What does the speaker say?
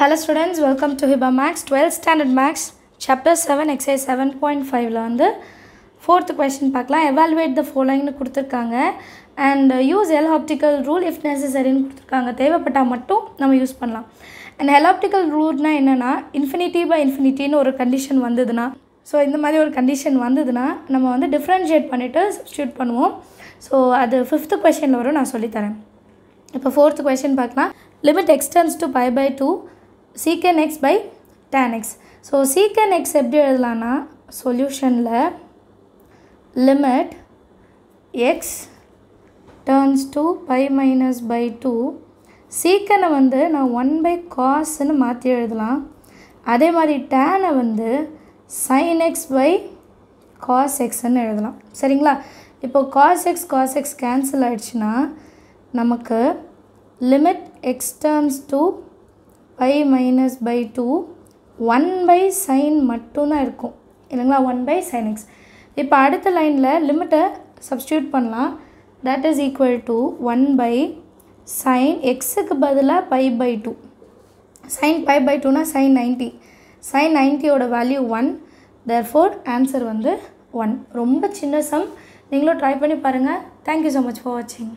Hello students welcome to Hiba maths twelfth standard maths chapter seven exercise seven point ஃபைவ்ல வந்து fourth question பார்க்கலாம். Evaluate the ஃபாலோயிங்னு கொடுத்துருக்காங்க. And use l'Hopital rule if நெசசரின்னு கொடுத்துருக்காங்க. தேவைப்பட்டால் மட்டும் நம்ம யூஸ் பண்ணலாம். அண்ட் ஹெல் ரூல்னால் ரூல்னா என்னென்னா இன்ஃபினிட்டி பை இன்ஃபினிட்டின்னு ஒரு கண்டிஷன் வந்ததுன்னா ஸோ இந்த மாதிரி ஒரு கண்டிஷன் வந்ததுன்னா நம்ம வந்து டிஃப்ரென்ஷியேட் பண்ணிவிட்டு சப்ஸ்டியூட் பண்ணுவோம். ஸோ அது ஃபிஃப்த்து கொஷினில் வரும் நான் சொல்லித்தரேன் இப்போ ஃபோர்த்து கொஷின் பார்க்கலாம். Limit x tends to pi by two secant x by tan x so secant x எப்படி எழுதலான்னா சொல்யூஷனில் limit x tends to pi minus by two சீக்கனை வந்து நான் ஒன் பை காஸ்ன்னு மாற்றி எழுதலாம். அதே மாதிரி டேனை வந்து சைன் எக்ஸ் பை காஸ் எக்ஸ்ன்னு எழுதலாம். சரிங்களா? இப்போ cos x cos x cancel ஆகிடுச்சுன்னா நமக்கு limit x tends to pi minus by two one by sine மட்டும்தான் இருக்கும். இல்லைங்களா? ஒன் பை சைன் எக்ஸ் இப்போ அடுத்த லைனில் லிமிட்டை சப்ஸ்டியூட் பண்ணலாம். That is equal to one by sine எக்ஸுக்கு பதிலாக pi by two sine pi by டூனா சைன் நைன்ட்டி சைன் நைன்ட்டியோட வேல்யூ ஒன் தேர்ஃபோர் ஆன்சர் வந்து ஒன் ரொம்ப சின்ன சம் நீங்களும் ட்ரை பண்ணி பாருங்கள் தேங்க்யூ ஸோ மச் ஃபார் வாட்சிங்